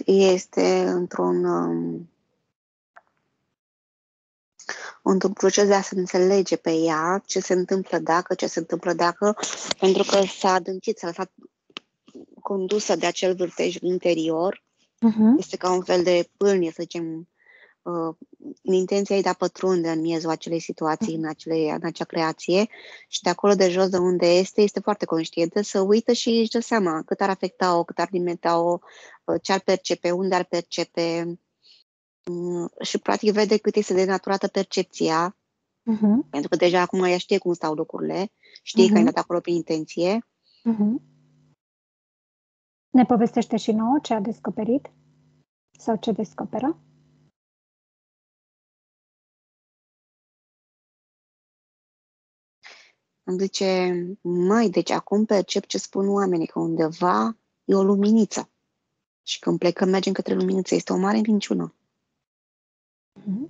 Este într-un um, într-un proces de a se înțelege pe ea ce se întâmplă dacă, ce se întâmplă dacă, pentru că s-a adâncit, s-a lăsat condusă de acel vârtej interior. Uh-huh. Este ca un fel de pâlnie, să zicem, uh, în intenția ei de a pătrunde în miezul acelei situații, în, acele, în acea creație și de acolo de jos de unde este, este foarte conștientă să uită și își dă seama cât ar afecta-o, cât ar limita-o, uh, ce ar percepe, unde ar percepe mm, și practic vede cât este de naturată percepția, uh-huh. pentru că deja acum ea știe cum stau lucrurile, știe uh-huh. că ai dat acolo prin intenție. Uh-huh. Ne povestește și nouă ce a descoperit sau ce descoperă? Îmi zice, mai, deci acum percep ce spun oamenii, că undeva e o luminiță. Și când plecăm, mergem către luminiță. Este o mare minciună. Mm-hmm.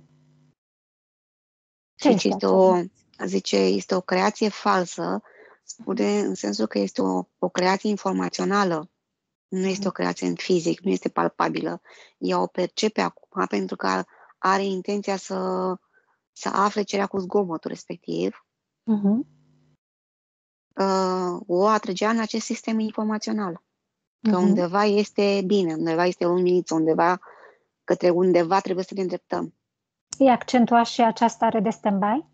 Ce este, este o, zice, este o creație falsă, spune în sensul că este o, o creație informațională. Nu este o mhm. creație în fizic, nu este palpabilă. Ea o percepe acum pentru că are intenția să, să afle ce era cu zgomotul respectiv. Uh-huh uh, o atrăgea în acest sistem informațional. Că uh-huh. undeva este bine, undeva este luminiță, undeva către undeva trebuie să ne îndreptăm. E accentua și această stare de stand-by?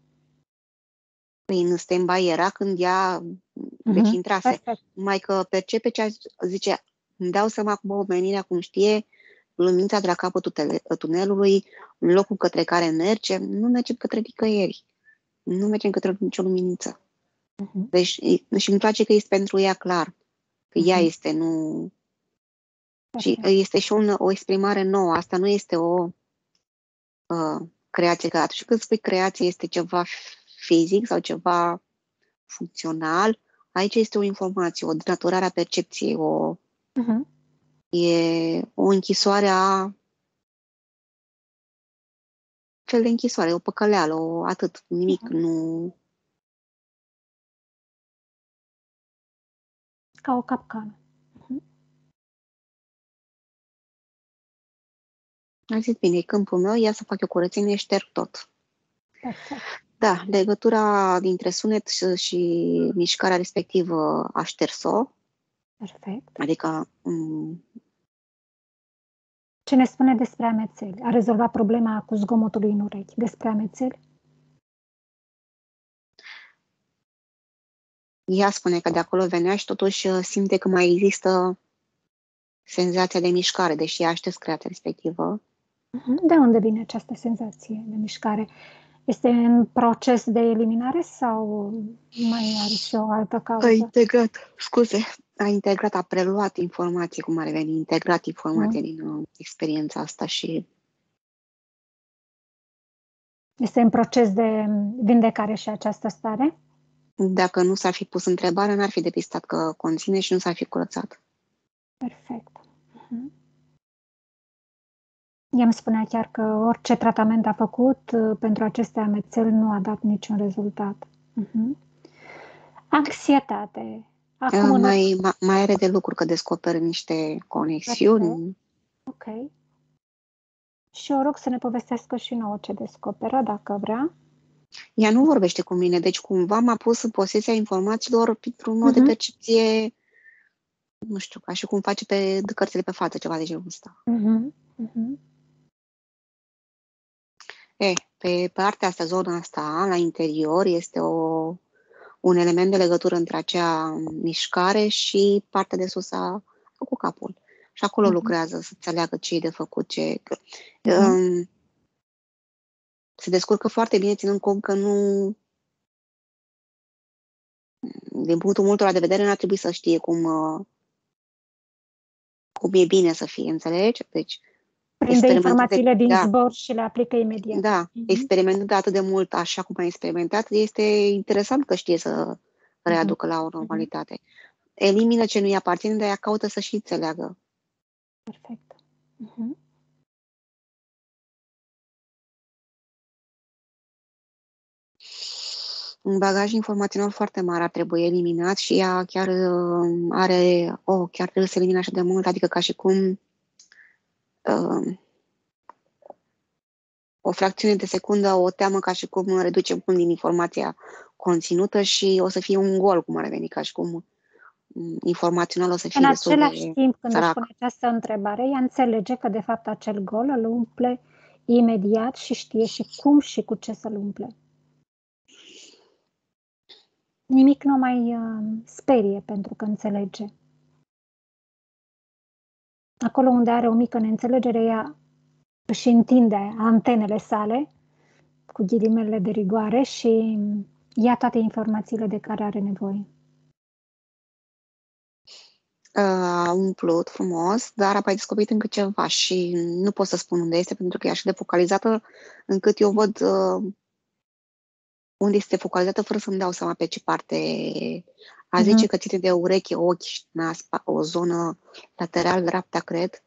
Păi în stand-by era când ea uh-huh. deci intrase. Perfect. Mai că percepe ce zice, îmi dau seama cum omenirea cum știe lumința de la capătul tunelului, în locul către care mergem, nu mergem către nicăieri. Nu mergem către nicio luminiță. Uh-huh. Deci, și îmi place că este pentru ea clar. Că uh-huh. ea este, nu... Uh-huh. Și este și un, o exprimare nouă. Asta nu este o uh, creație. Că atunci când spui creație este ceva fizic sau ceva funcțional, aici este o informație, o denaturare a percepției, o, uh-huh. e o închisoare a fel de închisoare, o păcăleală, o, atât, nimic uh-huh. nu ca o capcană. Uh-huh. Ai zis bine, e câmpul meu, ia să fac eu curățenie, șterg tot. Perfect. Da, legătura dintre sunet și, și mișcarea respectivă a șters-o. Perfect. Adică... M- Ce ne spune despre amețeli? A rezolvat problema cu zgomotul în urechi. Despre amețeli? Ea spune că de acolo venea și totuși uh, simte că mai există senzația de mișcare, deși ea aștept creația respectivă. Mhm. De unde vine această senzație de mișcare? Este în proces de eliminare sau mai are și o altă cauză? A integrat, scuze, a integrat, a preluat informații, cum ar veni, integrat informații mm. din uh, experiența asta și... Este în proces de vindecare și această stare? Dacă nu s-ar fi pus întrebarea, n-ar fi depistat că conține și nu s-ar fi curățat. Perfect. Uh-huh. Ea îmi spunea chiar că orice tratament a făcut uh, pentru aceste amețeli nu a dat niciun rezultat. Uh-huh. Anxietate. Acum uh, mai, în... mai are de lucru că descoperă niște conexiuni. Ok. Și o rog să ne povestească și nouă ce descoperă, dacă vrea. Ea nu vorbește cu mine, deci cumva m-a pus în posesia informațiilor printr-un mod uh-huh. de percepție, nu știu, ca și cum face pe cărțile pe față, ceva de genul ăsta. Uh-huh. Uh-huh. E, pe partea asta, zona asta, la interior, este o, un element de legătură între acea mișcare și partea de sus a, cu capul. Și acolo uh-huh. lucrează să înțeleagă ce e de făcut, ce... Uh-huh. Um, se descurcă foarte bine, ținând cont că nu... Din punctul multora de vedere, nu ar trebui să știe cum, uh, cum e bine să fie, înțelegi? Deci, Prinde informațiile din da. zbor și le aplică imediat. Da, mm-hmm. experimentând atât de mult așa cum a experimentat, este interesant că știe să readucă mm-hmm. la o mhm. normalitate. Mm-hmm. Elimină ce nu-i aparține, dar ea caută să și înțeleagă. Perfect. Mm-hmm. Un bagaj informațional foarte mare ar trebui eliminat și ea chiar uh, are, oh, chiar trebuie să elimine așa de mult, adică ca și cum uh, o fracțiune de secundă o teamă ca și cum reduce mult din informația conținută și o să fie un gol, cum ar veni, ca și cum mm, informațional o să fie În același de timp, când își pune această întrebare, ea înțelege că, de fapt, acel gol îl umple imediat și știe și cum și cu ce să-l umple. Nimic nu mai uh, sperie pentru că înțelege. Acolo unde are o mică neînțelegere, ea își întinde antenele sale cu ghilimele de rigoare și ia toate informațiile de care are nevoie. A umplut frumos, dar a mai descoperit încă ceva și nu pot să spun unde este pentru că e așa de focalizată încât eu văd uh, unde este focalizată fără să-mi dau seama pe ce parte a zice uh-huh. că ține de ureche, ochi, nas, o zonă lateral dreapta, cred.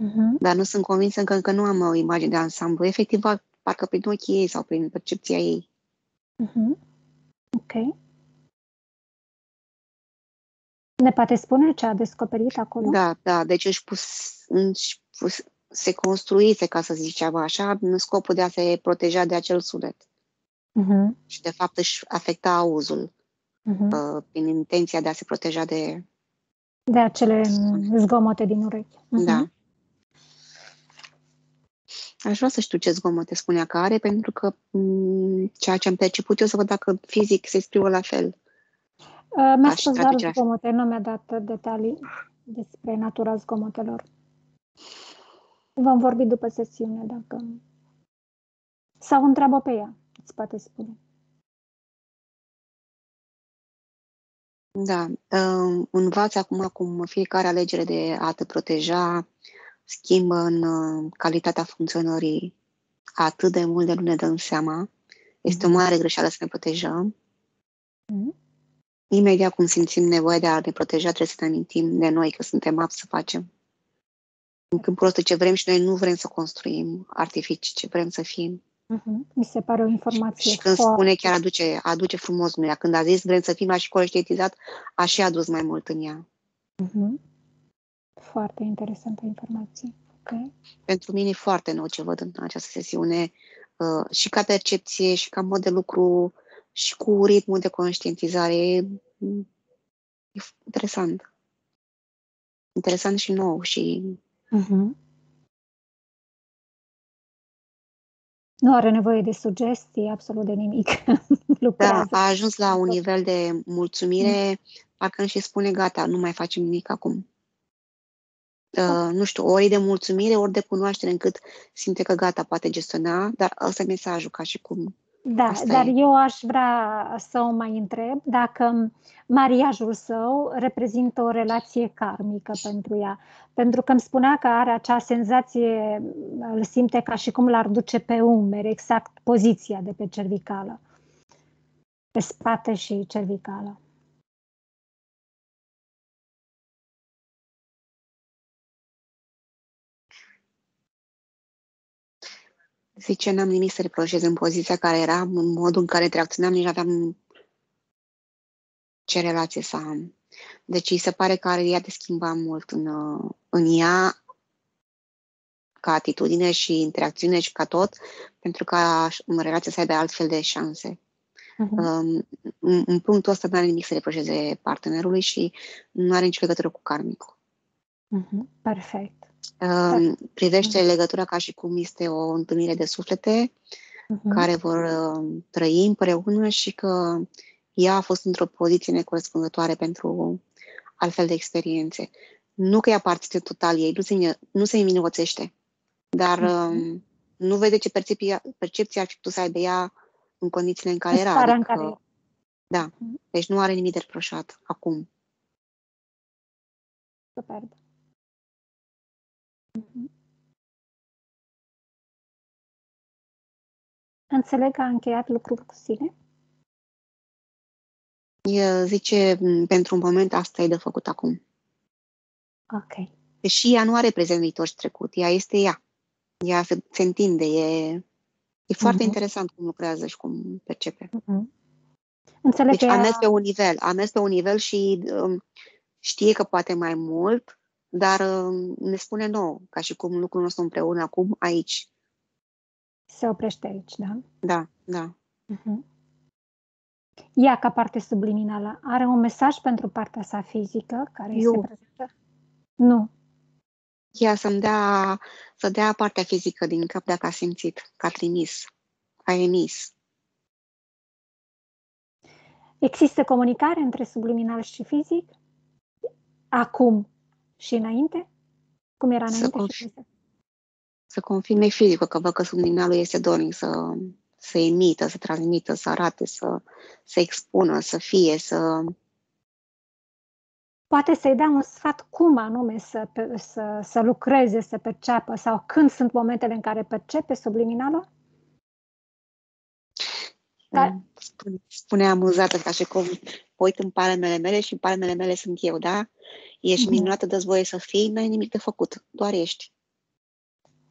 Uh-huh. Dar nu sunt convinsă încă, încă nu am o imagine de ansamblu. Efectiv, parcă prin ochii ei sau prin percepția ei. Uh-huh. Ok. Ne poate spune ce a descoperit acolo? Da, da. Deci își pus, își pus, se construise, ca să zic ceva așa, în scopul de a se proteja de acel sunet. Uh-huh. Și, de fapt, își afecta auzul uh-huh. uh, prin intenția de a se proteja de... De acele zgomote din urechi. Uh-huh. Da. Aș vrea să știu ce zgomote spunea că are, pentru că m- mm, ceea ce am perceput eu să văd dacă fizic se exprimă la fel. Uh, mi-a spus doar zgomote, nu mi-a dat detalii despre natura zgomotelor. Vom vorbi după sesiune, dacă... Sau întreabă pe ea îți poate spune. Da, uh, învață acum cum fiecare alegere de a te proteja schimbă în uh, calitatea funcționării atât de mult de nu ne dăm seama. Este o mhm. mare greșeală să ne protejăm. Mm. Imediat cum simțim nevoia de a ne proteja, trebuie să ne amintim de noi că suntem apți să facem. În câmpul ăsta ce vrem și noi nu vrem să construim artificii, ce vrem să fim. Uh-huh. Mi se pare o informație Și când foarte... spune chiar aduce, aduce frumos în ea. Când a zis vrem să fim așa conștientizat, a și adus mai mult în ea. Uh-huh. Foarte interesantă informație. Okay. Pentru mine e foarte nou ce văd în această sesiune uh, și ca percepție și ca mod de lucru și cu ritmul de conștientizare. E, e interesant. Interesant și nou și uh-huh. Nu are nevoie de sugestii, absolut de nimic. da, a ajuns la un nivel de mulțumire, mm. parcă îmi și spune gata, nu mai facem nimic acum. Uh, nu știu, ori de mulțumire, ori de cunoaștere, încât simte că gata, poate gestiona, dar ăsta e mesajul, ca și cum Da, Asta dar e. eu aș vrea să o mai întreb dacă mariajul său reprezintă o relație karmică pentru ea. Pentru că îmi spunea că are acea senzație, îl simte ca și cum l-ar duce pe umeri, exact poziția de pe cervicală. Pe spate și cervicală. Zice, n-am nimic să reproșez în poziția care era, în modul în care interacționam, nici nu aveam ce relație să am. Deci îi se pare că ea de schimba mult în, uh, în ea ca atitudine și interacțiune și ca tot, pentru ca în relație să aibă altfel de șanse. Uh-huh. Um, în, în punctul ăsta nu are nimic să reproșeze partenerului și nu are nicio legătură cu karmicul. Uh-huh. Perfect. Um, privește legătura ca și cum este o întâlnire de suflete Uh-huh. care vor uh, trăi împreună și că ea a fost într-o poziție necorespunzătoare pentru altfel de experiențe. Nu că ea aparține total ei, nu se, nu se minunățește, dar um, nu vede ce percepția, percepția ar fi putut să aibă ea în condițiile în care În era. starea în Adică, care e. da, deci nu are nimic de reproșat acum. Superb. Mhm. Înțeleg că a încheiat lucrul cu sine? El zice, "M, pentru un moment asta e de făcut acum. Ok. Deși ea nu are prezent, viitor și trecut, ea este ea. Ea se, se întinde, e, e foarte Mhm. interesant cum lucrează și cum percepe. Mhm. Înțeleg Deci că a ea... mers pe un nivel, a mers pe un nivel și um, știe că poate mai mult, dar um, ne spune nou, ca și cum lucrul nostru împreună acum, aici. se oprește aici, da? Da, da. Mhm. Ea, ca parte subliminală, are un mesaj pentru partea sa fizică care îi se Eu. prezintă? Nu. Ea să-mi dea, să dea partea fizică din cap dacă a simțit, că a trimis, a emis. Există comunicare între subliminal și fizic? Acum și înainte? Cum era Să înainte conf- și cum se... Să confirme fizică, că văd că subliminalul este dornic să, să emită, să transmită, să arate, să, să expună, să fie, să... Poate să-i dea un sfat cum anume să, pe- să, să lucreze, să perceapă sau când sunt momentele în care percepe subliminalul? Da. Spune, spune amuzată, ca și cum mă uit în palmele mele și în palmele mele sunt eu, da? Ești Mhm. minunată, dă voie să fii, n-ai nimic de făcut, doar ești.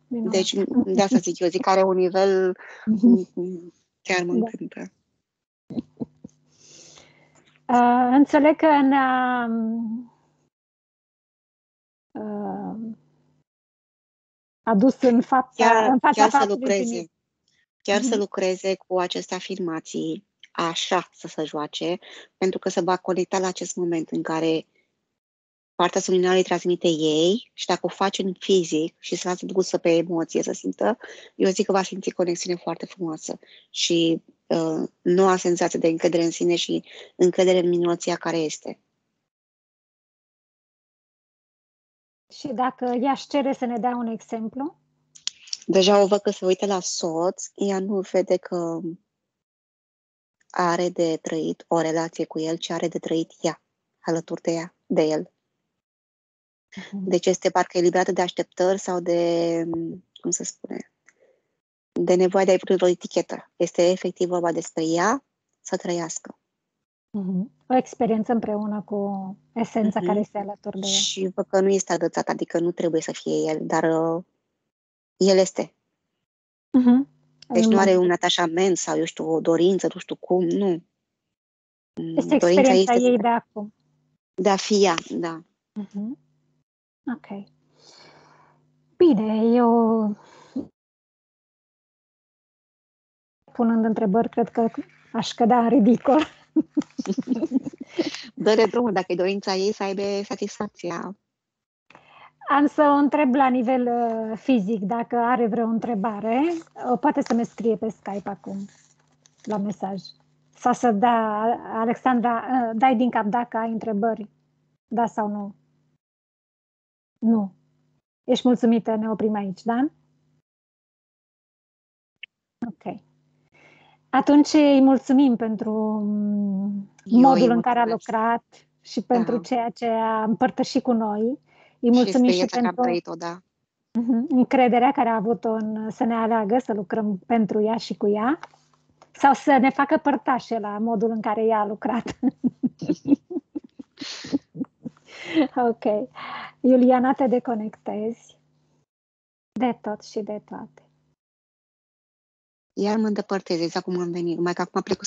Minunat. Deci, de asta zic eu, zic că are un nivel, Mhm. chiar mă Da. încântă. Uh, înțeleg că ne-a uh, adus în fața, Chiar, în fața chiar să faptului lucreze, primit. chiar să Mhm. lucreze cu aceste afirmații, așa să se joace, pentru că se va conecta la acest moment în care partea subliminală îi transmite ei și dacă o face în fizic și se lasă dusă pe emoție să simtă, eu zic că va simți conexiune foarte frumoasă și uh, noua senzație de încredere în sine și încredere în minunăția care este. Și dacă ea își cere să ne dea un exemplu, Deja o văd că se uită la soț, ea nu vede că are de trăit o relație cu el, ci are de trăit ea, alături de ea, de el. Deci este parcă eliberată de așteptări sau de, cum să spune, de nevoia de a-i pune o etichetă. Este efectiv vorba despre ea să trăiască. Mhm. o experiență împreună cu esența Mhm. care este alături de ea. Și văd că nu este agățat, adică nu trebuie să fie el, dar uh, el este. Mhm. Deci În nu are mod- un atașament sau, eu știu, o dorință, nu știu cum, nu. Mm, Este Dorința experiența este ei de acum. de a fi ea, da. Mhm. Ok. Bine, eu punând întrebări, cred că aș cădea în ridicol. Dă-le drumul dacă e dorința ei să aibă satisfacția. Am să o întreb la nivel uh, fizic dacă are vreo întrebare. O poate să mi scrie pe Skype acum, la mesaj. Sau să da, Alexandra, uh, dai din cap dacă ai întrebări. Da sau nu? Nu. Ești mulțumită? Ne oprim aici, da? Ok. Atunci îi mulțumim pentru Eu modul îi în care a mulțumesc. lucrat și pentru Da. ceea ce a împărtășit cu noi. Îi Și mulțumim și, experiența care am pentru trăit-o, da. Mhm. încrederea care a avut-o în să ne aleagă, să lucrăm pentru ea și cu ea, sau să ne facă părtașe la modul în care ea a lucrat. ok. Iuliana, te deconectezi de tot și de toate. Iar mă îndepărtez exact cum am venit, numai că acum plec cu